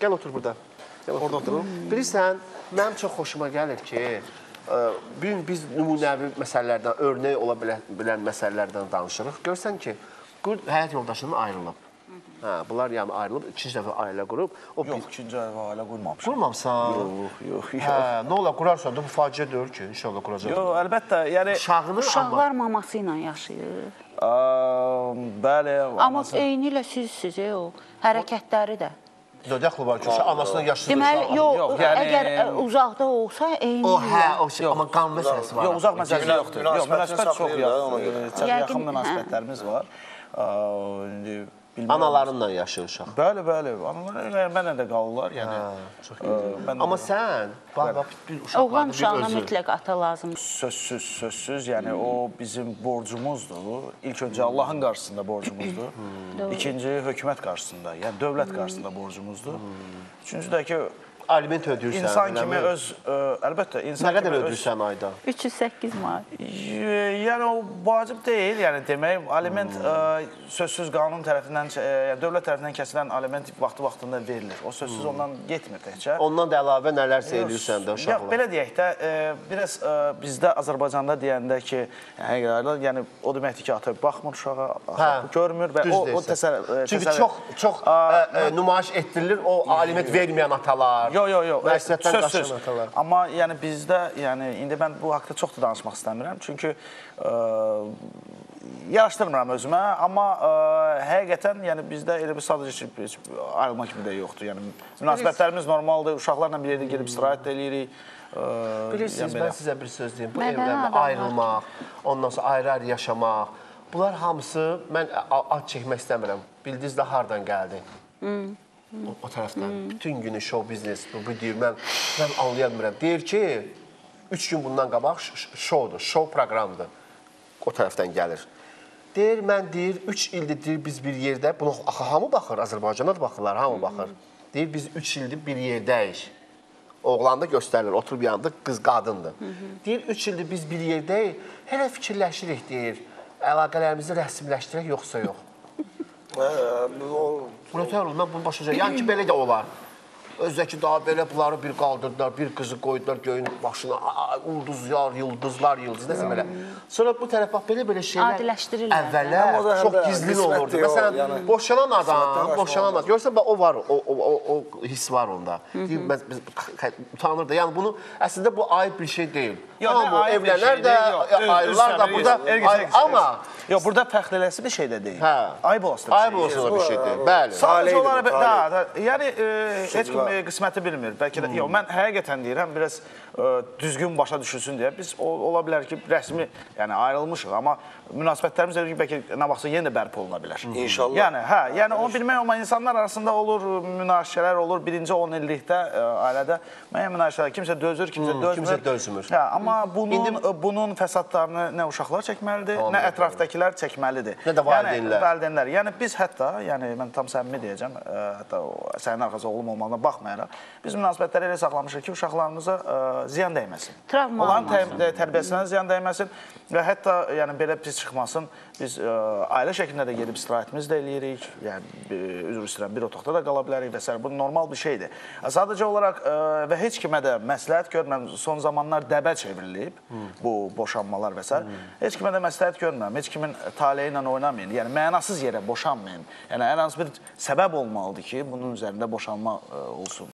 Gəl otur burada. Gəl otur. Orada oturum. Bilirsən, mənim çox xoşuma gəlir ki, ə, bu gün biz nümunəvi məsələlərdən, örnək ola bilən, məsələlərdən danışırıq. Görsən ki, həyat yoldaşının ayrılıb. Hə, bunlar yəni ayrılıb, ikinci dəfə ailə qurub. O Yox, ikinci ayva ailə qurmamışam. Qurmamısan. Yox, yox, yox. Hə, nə ola qurarsan da bu faciə deyil ki, inşallah quracaqsan. Yox, əlbəttə, yəni Uşağını amma Uşaqlar maması ilə yaşayır. ə, bəli, Amma eyni ilə sizsiz e, o hərəkətləri də. Zodiaklı var ki, uşaq anasının yaşıdır. Deməli, yox, yox, yəni- əgər ə, uzaqda olsa eyni O hə, o şey, amma qan məsələsi var. Yox, uzaq məsələsi yoxdur. Yox, münasibət çox yaxın. Yəqin, münasibətlərimiz var. İndi bilmirəm. Analarınla yaşayır uşaq. Bəli, bəli. Analar yəni, mənlə də qalırlar, yəni. Çox ə, mən də- Amma sən, bax, bax, bir uşaqların Oğlan bir uşağına özü. mütləq ata lazımdır. Sözsüz, sözsüz, yəni o bizim borcumuzdur. İlk öncə Allahın qarşısında borcumuzdur. İkinci hökumət qarşısında, yəni dövlət qarşısında borcumuzdur. Üçüncü də ki Aliment ödəyirsən. insan kimi eləmi? öz ə, əlbəttə insan Nə qədər kimi öz- ödəyirsən ayda? 308 manat. Yəni o vacib deyil, yəni demək aliment ə, sözsüz qanun tərəfindən, ə, yəni dövlət tərəfindən kəsilən aliment vaxtı-vaxtında verilir. O sözsüz ondan getmir təkcə. Ondan da əlavə nələrsə eləyirsən də Ya uşaqlar. belə deyək də, e, biraz e, bizdə Azərbaycanda deyəndə ki, həqiqətən yəni o deməkdir ki, ata baxmır uşağa, Hə, görmür və o o təsəvvür Çünki çox çox ə, ə, nümayiş etdirilir o aliment verməyən atalar. Yox, yox, yox. Məsuliyyətdən Sözsüz. qaçan atalar. Amma yəni bizdə, yəni indi mən bu haqqda çox da danışmaq istəmirəm. Çünki ə, yaraşdırmıram özümə, amma ə, həqiqətən yəni bizdə elə bir sadəcə heç ayrılma kimi də yoxdur. Yəni münasibətlərimiz normaldır. Uşaqlarla bir yerdə gedib istirahət eləyirik. Ə, Bilirsiniz, yəni mən sizə bir söz deyim. Bu adamlar. ayrılmaq, ondan sonra ayrı-ayrı yaşamaq, bunlar hamısı mən ad çəkmək istəmirəm. Bildiniz də hardan gəldi? O, o tərəfdən. Bütün günü show biznes, bu, bu deyir, mən, mən anlaya bilmirəm. Deyir ki, üç gün bundan qabaq ş- ş- showdur, show proqramdır. O tərəfdən gəlir. Deyir, mən deyir, 3 ildir deyir, biz bir yerdə, buna axı hamı baxır, Azərbaycana da baxırlar, hamı baxır. Deyir, biz 3 ildir bir yerdəyik. Oğlan da göstərilir, oturub yanında qız qadındır. Deyir, 3 ildir biz bir yerdəyik, hələ fikirləşirik deyir. Əlaqələrimizi rəsmiləşdirək yoxsa yox. Olur, mən bunu başa düşürəm. Yəni ki, belə də olar. Özəki daha belə bunları bir qaldırdılar, bir qızı qoydular göyün başına, a- ulduzlar, yıldızlar, yıldız, nəsə belə. Sonra bu tərəf bax belə-belə şeylər Adiləşdirirlər. əvvəllər çox qismət olurdu. Məsələn, yəni boşanan adam, boşanan adam. Görsən bax o var, o o o, o his var onda. Biz, biz utanır da. Yəni bunu əslində bu ayıb bir şey deyil. Yox, Hamı evlənər də, ayrılar da burada. Amma Yox, burada fəxr eləsi bir şey də deyil. Hə. Ayıb olsun. ayıb olsun bir şey deyil. Bəli. Sadəcə olaraq da, da, yəni e, heç kim e, qisməti bilmir. Bəlkə də yox, mən həqiqətən deyirəm, biraz e, düzgün başa düşülsün deyə biz o, ola bilər ki, rəsmi, yəni ayrılmışıq, amma münasibətlərimiz elə ki, bəlkə nə vaxtsa yenə də bərpa oluna bilər. İnşallah. Yəni, hə, yəni onu bilmək olmaz. İnsanlar arasında olur münaqişələr olur. Birinci 10 illikdə ə, ailədə müəyyən münaqişələr kimsə dözür, kimsə dözmür. kimsə dözmür. Hə, amma bunun bunun fəsadlarını nə uşaqlar çəkməlidir, nə tamam. Ətrafdakılar çəkməlidir. Nə də valideynlər. Yəni, valideynlər. Yəni biz hətta, yəni mən tam səmimi deyəcəm, ə, hətta o sənin arxası oğlum olmağına baxmayaraq, biz münasibətləri elə saxlamışıq ki, uşaqlarımıza ə, ziyan dəyməsin. Travma Onların almasın. tər tərbiyəsinə ziyan dəyməsin və hətta yəni belə pis çıxmasın. Biz ə, ailə şəklində də gedib istirahətimiz də eləyirik. Yəni üzr istəyirəm, bir otaqda da qala bilərik və s. bu normal bir şeydir. Sadəcə olaraq ə, və heç kimə də məsləhət görmürəm. Son zamanlar dəbə çevrilib bu boşanmalar və s. Heç kimə də məsləhət görmürəm. Heç kimin taleyi ilə oynamayın. Yəni mənasız yerə boşanmayın. Yəni hər hansı bir səbəb olmalıdır ki, bunun üzərində boşanma ə, olsun.